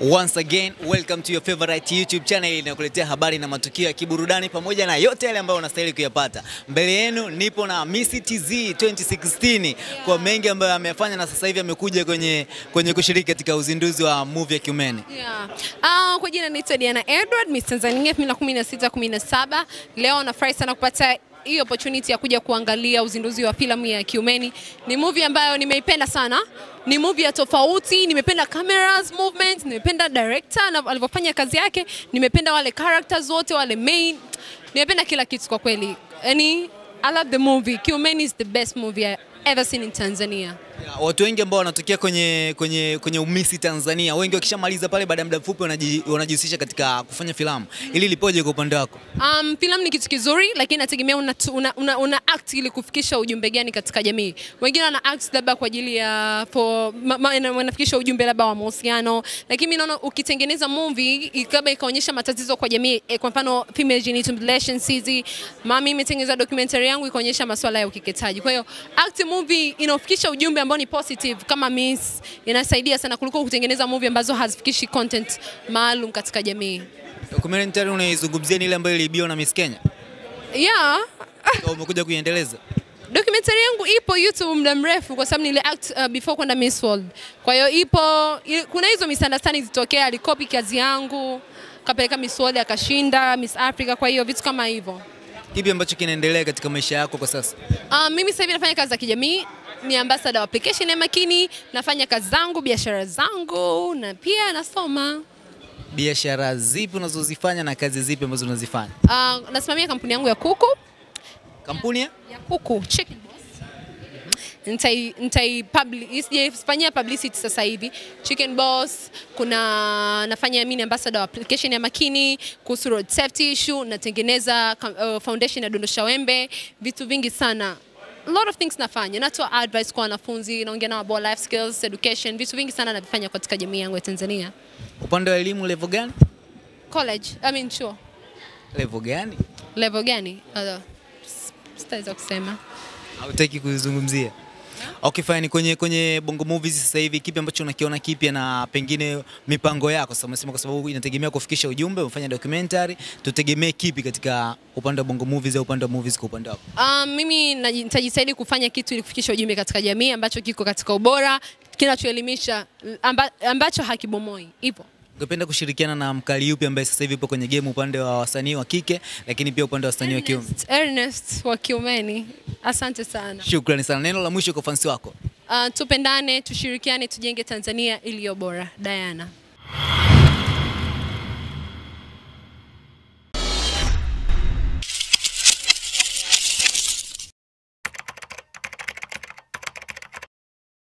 Once again, welcome to your favorite YouTube channel inayokuletea habari na matukio ya kiburudani pamoja na yote yale ambayo unastahili kuyapata. Mbele yenu nipo na Miss TZ 2016 kwa mengi ambayo amefanya na sasa hivi amekuja kwenye, kwenye kushiriki katika uzinduzi wa movie ya kiumene Yeah. Uh, kwa jina naitwa Diana Edward, Miss Tanzania 2016 17. Leo nafurahi sana kupata hii opportunity ya kuja kuangalia uzinduzi wa filamu ya Kiumeni. Ni movie ambayo nimeipenda sana. Ni movie ya tofauti, nimependa cameras movement, nimependa director na alivyofanya kazi yake, nimependa wale characters wote wale main. Nimependa kila kitu kwa kweli. Yani I love the movie. Kiumeni is the best movie I ever seen in Tanzania. Yeah, Watu wengi ambao wanatokea kwenye, kwenye, kwenye umisi Tanzania, wengi wakishamaliza pale, baada ya muda mfupi wanajihusisha katika kufanya filamu. Ili lipoje kwa upande wako? Um, filamu ni kitu kizuri lakini nategemea una, una, una, una act ili kufikisha ujumbe gani katika jamii. Wengine wana act labda kwa ajili ya for wanafikisha ujumbe labda wa mahusiano, lakini mimi naona ukitengeneza movie ikaba ikaonyesha matatizo kwa jamii e, kwa mfano female genital mutilation hizi, mami imetengeneza documentary yangu ikaonyesha masuala ya ukeketaji. Kwa hiyo act movie inaofikisha ujumbe ambao ni positive kama Miss inasaidia sana kuliko kutengeneza movie ambazo hazifikishi content maalum katika jamii. Documentary unaizungumzia ni ile ambayo iliibiwa na Miss Kenya. Yeah. Au umekuja kuiendeleza? Documentary yangu ipo YouTube muda mrefu kwa sababu nili act uh, before kwenda Miss World. Kwa hiyo ipo kuna hizo misunderstanding zitokea, alikopi kazi yangu kapeleka Miss World akashinda Miss Africa, kwa hiyo vitu kama hivyo. Kipi ambacho kinaendelea katika maisha yako kwa sasa? Uh, mimi sasa hivi nafanya kazi za kijamii, ni ambassador application ya Makini, nafanya kazi zangu, biashara zangu na pia nasoma. Biashara zipi unazozifanya na kazi zipi ambazo unazifanya? Uh, nasimamia kampuni yangu ya kuku Kampuni ya? ya kuku Chicken Boss. Nitai, nitai publi, sijaifanyia publicity sasa hivi Chicken Boss. Kuna nafanya mini ambassador application ya Makini kuhusu road safety issue, natengeneza uh, foundation ya Dondosha Wembe, vitu vingi sana A lot of things nafanya, natoa advice kwa wanafunzi, naongea nao about life skills, education, vitu vingi sana navifanya katika jamii yangu ya Tanzania. Upande wa elimu level gani? College, I mean chuo. Level gani? Level gani? Uh, sitaweza kusema. Hautaki kuzungumzia? Okay fine, kwenye kwenye Bongo Movies sasa hivi kipi ambacho unakiona kipya na pengine mipango yako? Sasa umesema kwa sababu inategemea kufikisha ujumbe, umefanya documentary, tutegemee kipi katika upande wa Bongo Movies au upande wa movies kwa upande wako? Um, mimi nitajitahidi kufanya kitu ili kufikisha ujumbe katika jamii ambacho kiko katika ubora, kinachoelimisha, amba, ambacho hakibomoi. Ipo. Ungependa kushirikiana na mkali yupi ambaye sasa hivi yupo kwenye game upande wa wasanii wa kike lakini pia upande wa wasanii wa kiume? Ernest, wa Kiumeni. Asante sana. Shukrani sana. Neno la mwisho kwa fans wako. Uh, tupendane, tushirikiane, tujenge Tanzania iliyo bora. Diana.